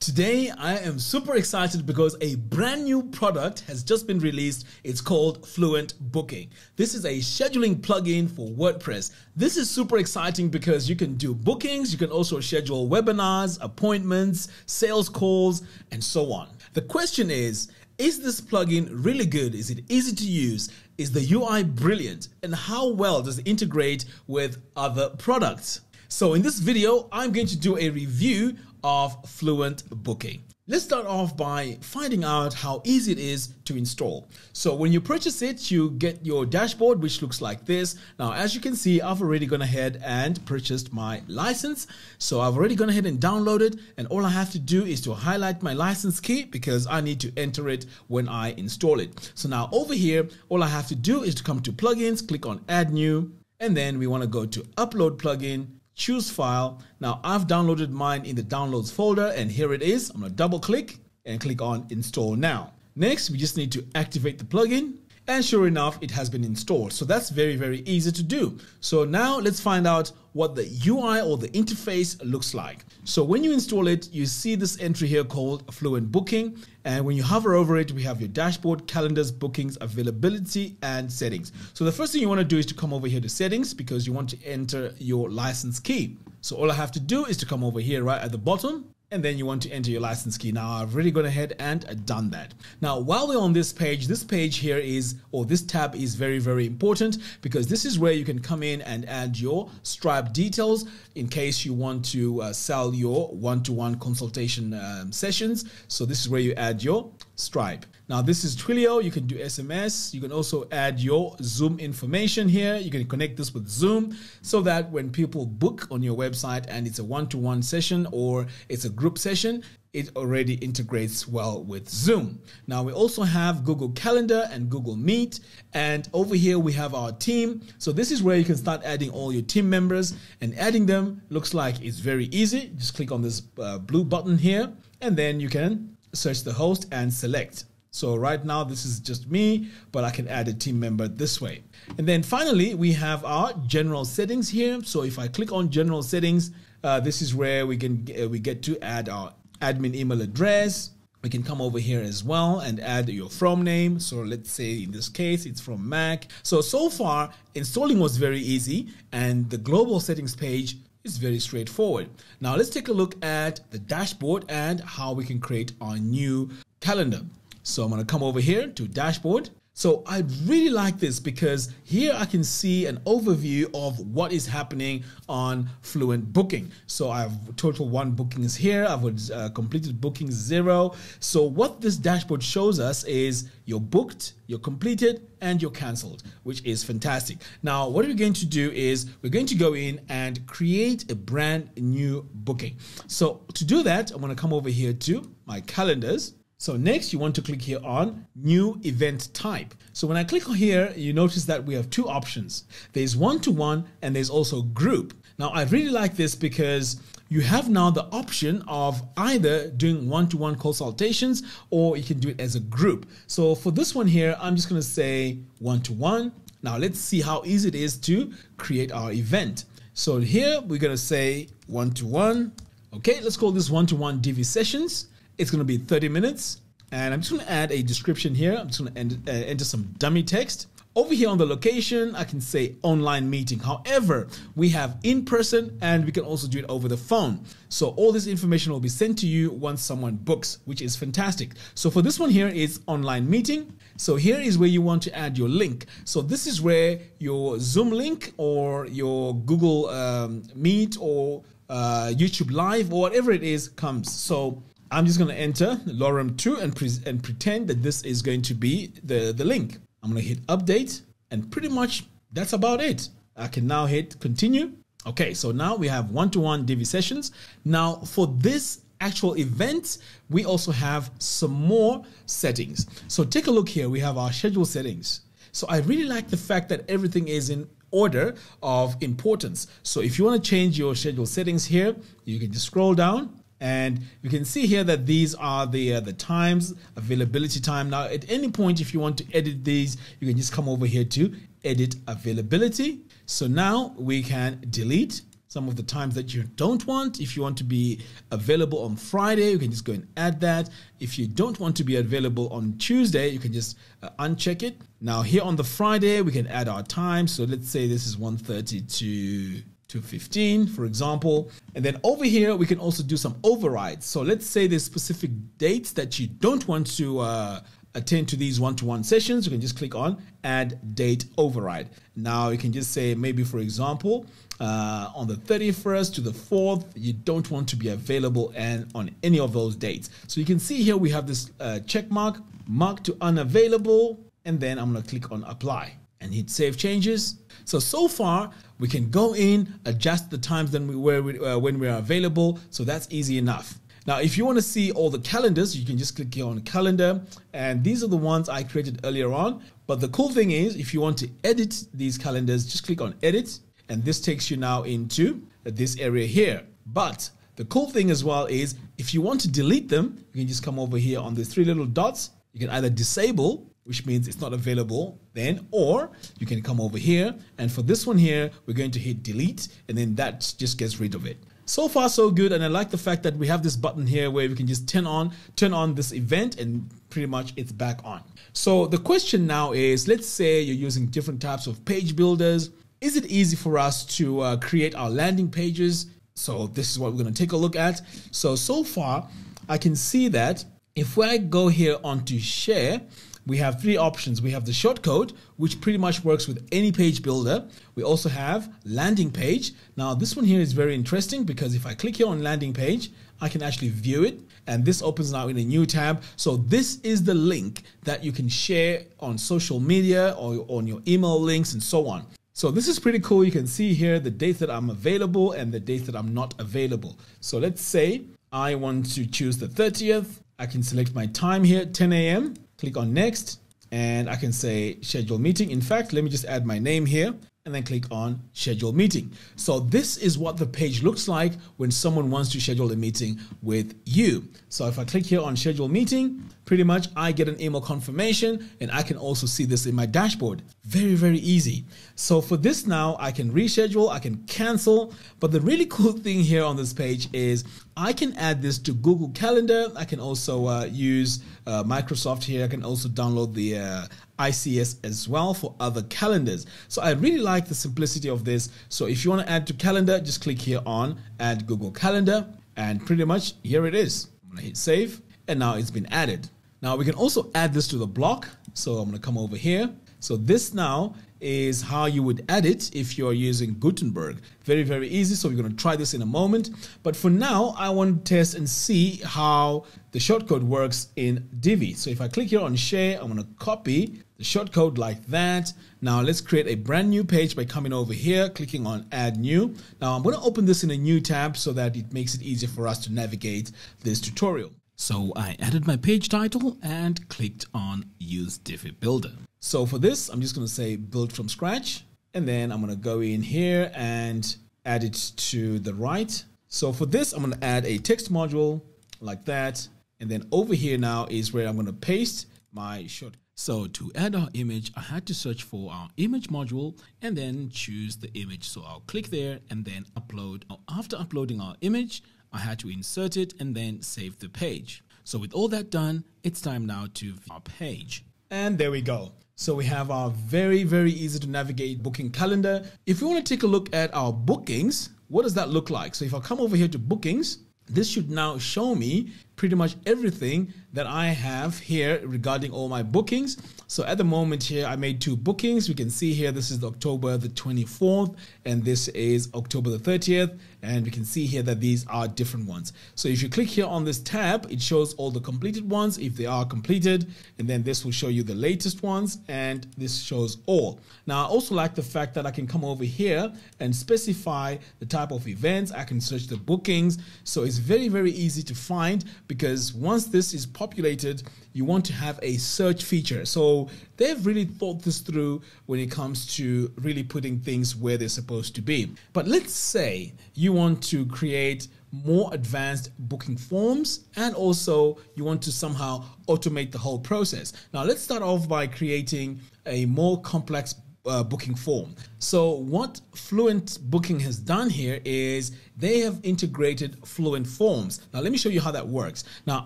Today, I am super excited because a brand new product has just been released. It's called Fluent Booking. This is a scheduling plugin for WordPress. This is super exciting because you can do bookings, you can also schedule webinars, appointments, sales calls, and so on. The question is, is this plugin really good? Is it easy to use? Is the UI brilliant? And how well does it integrate with other products? So in this video, I'm going to do a review of Fluent Booking. Let's start off by finding out how easy it is to install. So when you purchase it, you get your dashboard, which looks like this. Now, as you can see, I've already gone ahead and purchased my license. So I've already gone ahead and downloaded, and all I have to do is to highlight my license key because I need to enter it when I install it. So now over here, all I have to do is to come to plugins, click on add new, and then we want to go to upload plugin, choose file. Now I've downloaded mine in the downloads folder and here it is. I'm gonna double click and click on install now. Next, we just need to activate the plugin and sure enough, it has been installed. So that's very, very easy to do. So now let's find out what the UI or the interface looks like. So when you install it, you see this entry here called Fluent Booking. And when you hover over it, we have your dashboard, calendars, bookings, availability, and settings. So the first thing you want to do is to come over here to settings because you want to enter your license key. So all I have to do is to come over here right at the bottom and then you want to enter your license key. Now I've already gone ahead and done that. Now while we're on this page, this page here is, or this tab is very, very important because this is where you can come in and add your Stripe details in case you want to uh, sell your one-to-one -one consultation um, sessions. So this is where you add your Stripe. Now this is Twilio, you can do SMS, you can also add your Zoom information here, you can connect this with Zoom so that when people book on your website and it's a one-to-one -one session or it's a group session, it already integrates well with Zoom. Now we also have Google Calendar and Google Meet and over here we have our team. So this is where you can start adding all your team members and adding them looks like it's very easy. Just click on this uh, blue button here and then you can search the host and select. So right now this is just me, but I can add a team member this way. And then finally, we have our general settings here. So if I click on general settings, uh, this is where we can uh, we get to add our admin email address. We can come over here as well and add your from name. So let's say in this case, it's from Mak. So, so far installing was very easy and the global settings page is very straightforward. Now let's take a look at the dashboard and how we can create our new calendar. So I'm going to come over here to dashboard. So I really like this because here I can see an overview of what is happening on Fluent Booking. So I have total one bookings here. I've uh, completed bookings zero. So what this dashboard shows us is you're booked, you're completed, and you're canceled, which is fantastic. Now, what we're going to do is we're going to go in and create a brand new booking. So to do that, I'm going to come over here to my calendars. So next you want to click here on new event type. So when I click here, you notice that we have two options. There's one-to-one -one and there's also group. Now I really like this because you have now the option of either doing one-to-one -one consultations or you can do it as a group. So for this one here, I'm just gonna say one-to-one. -one. Now let's see how easy it is to create our event. So here we're gonna say one-to-one. -one. Okay, let's call this one-to-one -one Divi sessions. It's going to be 30 minutes. And I'm just going to add a description here. I'm just going to uh, enter some dummy text. Over here on the location, I can say online meeting. However, we have in person and we can also do it over the phone. So all this information will be sent to you once someone books, which is fantastic. So for this one here is online meeting. So here is where you want to add your link. So this is where your Zoom link or your Google um, Meet or uh, YouTube Live or whatever it is comes. So I'm just going to enter lorem2 and, pre and pretend that this is going to be the, the link. I'm going to hit update and pretty much that's about it. I can now hit continue. Okay, so now we have one-to-one -one Divi sessions. Now for this actual event, we also have some more settings. So take a look here. We have our schedule settings. So I really like the fact that everything is in order of importance. So if you want to change your schedule settings here, you can just scroll down and you can see here that these are the uh, the times availability time now at any point if you want to edit these you can just come over here to edit availability so now we can delete some of the times that you don't want. If you want to be available on Friday, you can just go and add that. If you don't want to be available on Tuesday, you can just uh, uncheck it. Now here on the Friday, we can add our time. So let's say this is 1.30 to to 15, for example. And then over here, we can also do some overrides. So let's say there's specific dates that you don't want to uh, attend to these one-to-one sessions. You can just click on add date override. Now you can just say maybe, for example, uh, on the 31st to the 4th, you don't want to be available and on any of those dates. So you can see here we have this uh, check mark, mark to unavailable, and then I'm going to click on apply and hit save changes. So, so far, we can go in, adjust the times then we, where we, uh, when we are available. So that's easy enough. Now, if you want to see all the calendars, you can just click here on calendar. And these are the ones I created earlier on. But the cool thing is, if you want to edit these calendars, just click on edit. And this takes you now into this area here. But the cool thing as well is if you want to delete them, you can just come over here on the three little dots. You can either disable which means it's not available then, or you can come over here. And for this one here, we're going to hit delete and then that just gets rid of it. So far so good and I like the fact that we have this button here where we can just turn on turn on this event and pretty much it's back on. So the question now is let's say you're using different types of page builders. Is it easy for us to uh, create our landing pages? So this is what we're going to take a look at. So so far I can see that if I go here onto share we have three options. We have the shortcode, which pretty much works with any page builder. We also have landing page. Now, this one here is very interesting because if I click here on landing page, I can actually view it. And this opens now in a new tab. So this is the link that you can share on social media or on your email links and so on. So this is pretty cool. You can see here the dates that I'm available and the dates that I'm not available. So let's say I want to choose the 30th. I can select my time here, 10 a.m click on next and I can say schedule meeting. In fact, let me just add my name here and then click on schedule meeting. So this is what the page looks like when someone wants to schedule a meeting with you. So if I click here on schedule meeting, pretty much I get an email confirmation and I can also see this in my dashboard. Very, very easy. So for this now, I can reschedule, I can cancel. But the really cool thing here on this page is I can add this to Google Calendar. I can also uh, use uh, Microsoft here. I can also download the uh, ICS as well for other calendars. So I really like the simplicity of this. So if you want to add to calendar, just click here on add Google Calendar and pretty much here it is. I'm to hit save and now it's been added. Now we can also add this to the block. So I'm going to come over here. So this now is how you would add it if you're using Gutenberg. Very, very easy. So we're going to try this in a moment. But for now, I want to test and see how the shortcode works in Divi. So if I click here on share, I'm going to copy the shortcode like that. Now let's create a brand new page by coming over here, clicking on add new. Now I'm going to open this in a new tab so that it makes it easier for us to navigate this tutorial. So I added my page title and clicked on use Divi Builder. So for this, I'm just going to say build from scratch. And then I'm going to go in here and add it to the right. So for this, I'm going to add a text module like that. And then over here now is where I'm going to paste my short. So to add our image, I had to search for our image module and then choose the image. So I'll click there and then upload. After uploading our image, I had to insert it and then save the page. So with all that done, it's time now to view our page. And there we go. So we have our very, very easy to navigate booking calendar. If we want to take a look at our bookings, what does that look like? So if I come over here to bookings, this should now show me pretty much everything that I have here regarding all my bookings. So at the moment here, I made two bookings. We can see here, this is October the 24th, and this is October the 30th. And we can see here that these are different ones. So if you click here on this tab, it shows all the completed ones if they are completed. And then this will show you the latest ones and this shows all. Now I also like the fact that I can come over here and specify the type of events. I can search the bookings. So it's very, very easy to find because once this is populated, you want to have a search feature. So they've really thought this through when it comes to really putting things where they're supposed to be. But let's say you want to create more advanced booking forms and also you want to somehow automate the whole process. Now let's start off by creating a more complex uh, booking form. So what Fluent Booking has done here is they have integrated Fluent Forms. Now let me show you how that works. Now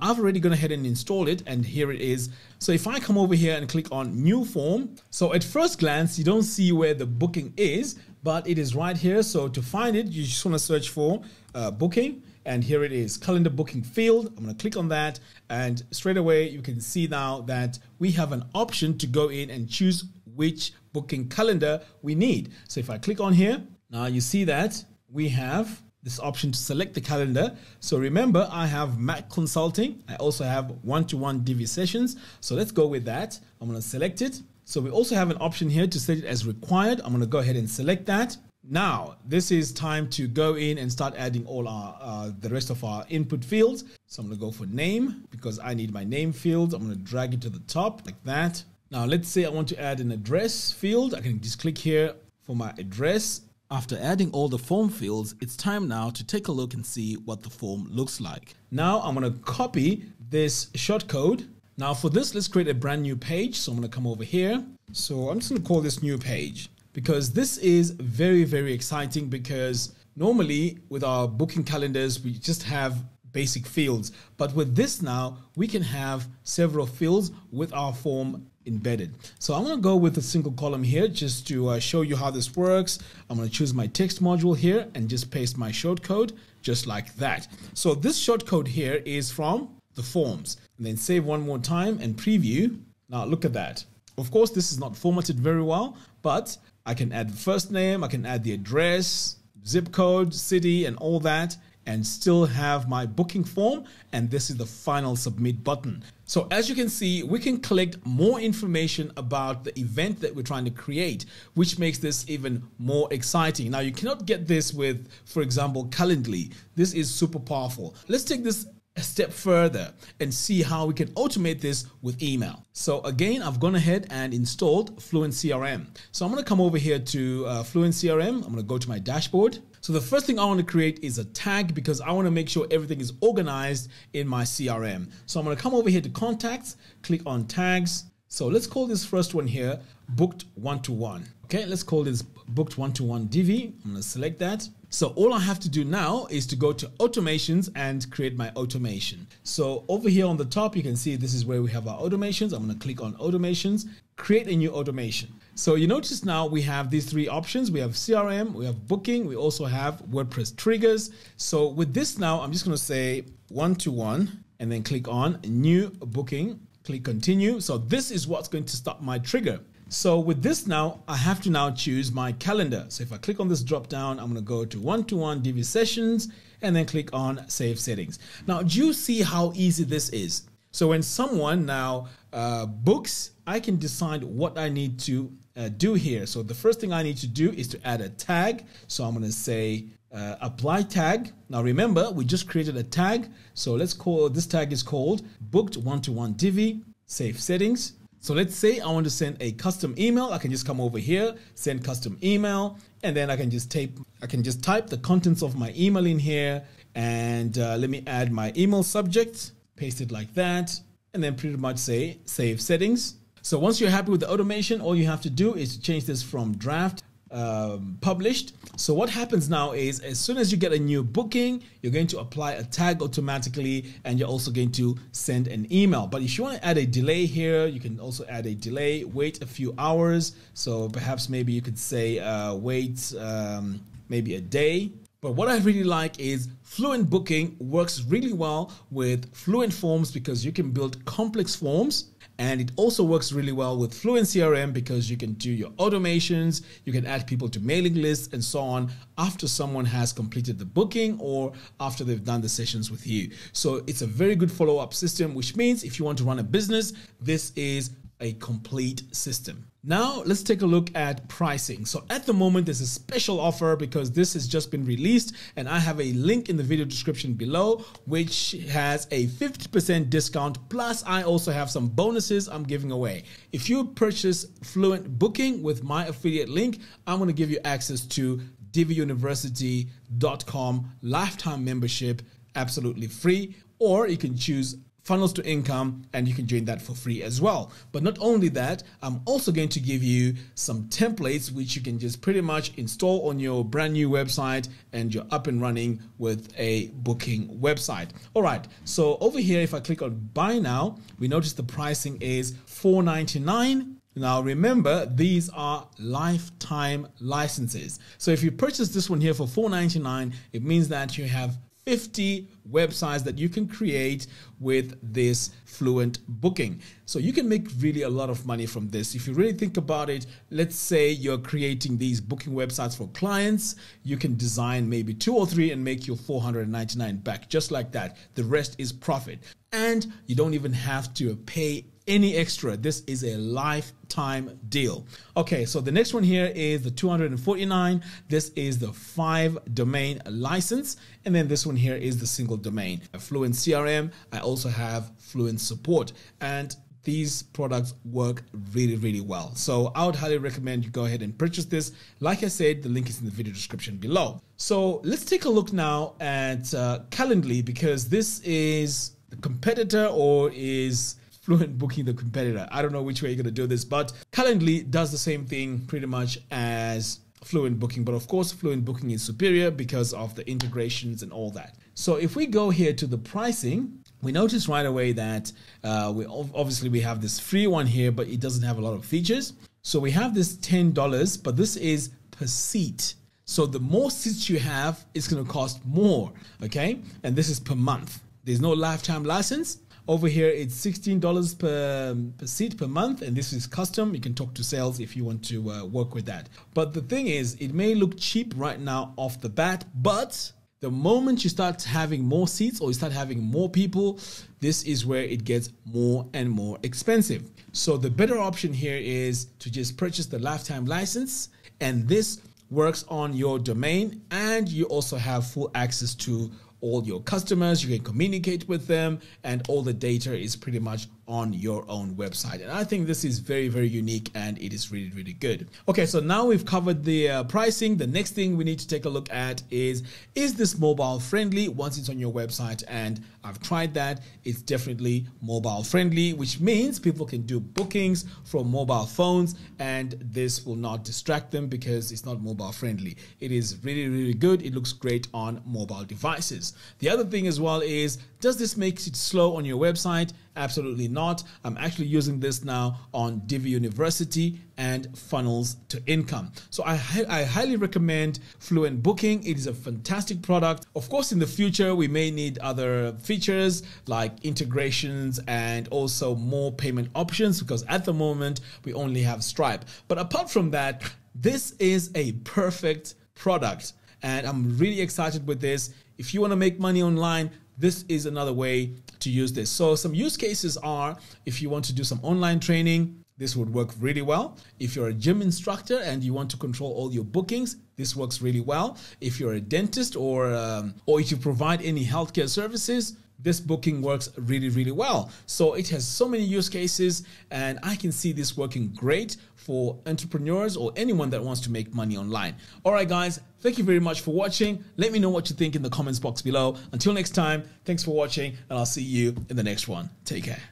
I've already gone ahead and installed it and here it is. So if I come over here and click on new form, so at first glance you don't see where the booking is, but it is right here. So to find it, you just want to search for uh, booking and here it is calendar booking field i'm going to click on that and straight away you can see now that we have an option to go in and choose which booking calendar we need. So if I click on here, now you see that we have this option to select the calendar. So remember, I have Mak Consulting. I also have one-to-one Divi sessions. So let's go with that. I'm going to select it. So we also have an option here to set it as required. I'm going to go ahead and select that. Now, this is time to go in and start adding all our uh, the rest of our input fields. So I'm going to go for name because I need my name field. I'm going to drag it to the top like that. Now let's say I want to add an address field. I can just click here for my address. After adding all the form fields, it's time now to take a look and see what the form looks like. Now I'm going to copy this shortcode. Now for this, let's create a brand new page. So I'm to come over here. So I'm just to call this new page because this is very, very exciting because normally with our booking calendars, we just have basic fields. But with this now, we can have several fields with our form embedded. So I'm going to go with a single column here just to uh, show you how this works. I'm going to choose my text module here and just paste my shortcode just like that. So this shortcode here is from the forms and then save one more time and preview. Now look at that. Of course, this is not formatted very well, but I can add the first name, I can add the address, zip code, city, and all that and still have my booking form and this is the final submit button. So as you can see, we can collect more information about the event that we're trying to create, which makes this even more exciting. Now you cannot get this with, for example, Calendly. This is super powerful. Let's take this a step further and see how we can automate this with email. So again, I've gone ahead and installed Fluent CRM. So I'm going to come over here to uh, Fluent CRM. I'm going to go to my dashboard. So the first thing I want to create is a tag because I want to make sure everything is organized in my CRM. So I'm going to come over here to contacts, click on tags. So let's call this first one here booked one to one. Okay, let's call this booked one to one Divi. I'm going to select that. So all I have to do now is to go to automations and create my automation. So over here on the top, you can see this is where we have our automations. I'm going to click on automations, create a new automation. So you notice now we have these three options. We have CRM, we have booking, we also have WordPress triggers. So with this now, I'm just going to say one to one and then click on new booking, click continue. So this is what's going to start my trigger. So with this now, I have to now choose my calendar. So if I click on this drop down, I'm going to go to one-to-one Divi sessions and then click on save settings. Now, do you see how easy this is? So when someone now uh, books, I can decide what I need to uh, do here. So the first thing I need to do is to add a tag. So I'm going to say uh, apply tag. Now remember, we just created a tag. So let's call this tag is called booked one-to-one Divi, save settings. So let's say I want to send a custom email. I can just come over here, send custom email, and then I can just type, I can just type the contents of my email in here. And uh, let me add my email subject, paste it like that, and then pretty much say save settings. So once you're happy with the automation, all you have to do is change this from draft um, published. So what happens now is as soon as you get a new booking, you're going to apply a tag automatically and you're also going to send an email. But if you want to add a delay here, you can also add a delay, wait a few hours. So perhaps maybe you could say uh, wait um, maybe a day but what I really like is Fluent Booking works really well with Fluent Forms because you can build complex forms and it also works really well with Fluent CRM because you can do your automations, you can add people to mailing lists and so on after someone has completed the booking or after they've done the sessions with you. So it's a very good follow up system, which means if you want to run a business, this is a complete system. Now let's take a look at pricing. So at the moment there's a special offer because this has just been released and I have a link in the video description below which has a 50% discount plus I also have some bonuses I'm giving away. If you purchase Fluent Booking with my affiliate link, I'm going to give you access to diviuniversity.com lifetime membership absolutely free or you can choose funnels to income and you can join that for free as well. But not only that i'm also going to give you some templates which you can just pretty much install on your brand new website and you're up and running with a booking website. All right so over here if i click on buy now we notice the pricing is 499 now remember, these are lifetime licenses. So if you purchase this one here for $4.99, it means that you have 50 websites that you can create with this fluent booking. So you can make really a lot of money from this. If you really think about it, let's say you're creating these booking websites for clients, you can design maybe two or three and make your 499 back just like that. The rest is profit. And you don't even have to pay any extra. This is a lifetime deal. Okay, so the next one here is the 249. This is the five domain license. And then this one here is the single domain. A Fluent CRM. I also have Fluent support. And these products work really, really well. So I would highly recommend you go ahead and purchase this. Like I said, the link is in the video description below. So let's take a look now at uh, Calendly because this is the competitor or is Fluent Booking the competitor. I don't know which way you're going to do this, but Calendly does the same thing pretty much as Fluent Booking, but of course, Fluent Booking is superior because of the integrations and all that. So if we go here to the pricing, we notice right away that uh, we obviously we have this free one here, but it doesn't have a lot of features. So we have this $10, but this is per seat. So the more seats you have, it's going to cost more, okay? And this is per month. There's no lifetime license. Over here, it's $16 per, per seat per month, and this is custom. You can talk to sales if you want to uh, work with that. But the thing is, it may look cheap right now off the bat, but the moment you start having more seats or you start having more people, this is where it gets more and more expensive. So the better option here is to just purchase the lifetime license, and this works on your domain, and you also have full access to all your customers, you can communicate with them, and all the data is pretty much on your own website. And I think this is very, very unique and it is really, really good. Okay, so now we've covered the uh, pricing. The next thing we need to take a look at is is this mobile friendly once it's on your website? And I've tried that. It's definitely mobile friendly, which means people can do bookings from mobile phones and this will not distract them because it's not mobile friendly. It is really, really good. It looks great on mobile devices. The other thing as well is does this make it slow on your website? Absolutely not. I'm actually using this now on Divi University and funnels to income. So I, I highly recommend Fluent Booking. It is a fantastic product. Of course, in the future, we may need other features like integrations and also more payment options because at the moment, we only have Stripe. But apart from that, this is a perfect product and I'm really excited with this. If you want to make money online, this is another way to use this. So some use cases are if you want to do some online training, this would work really well. If you're a gym instructor and you want to control all your bookings, this works really well. If you're a dentist or um, or if you provide any healthcare services, this booking works really, really well. So it has so many use cases, and I can see this working great for entrepreneurs or anyone that wants to make money online. All right, guys, thank you very much for watching. Let me know what you think in the comments box below. Until next time, thanks for watching, and I'll see you in the next one. Take care.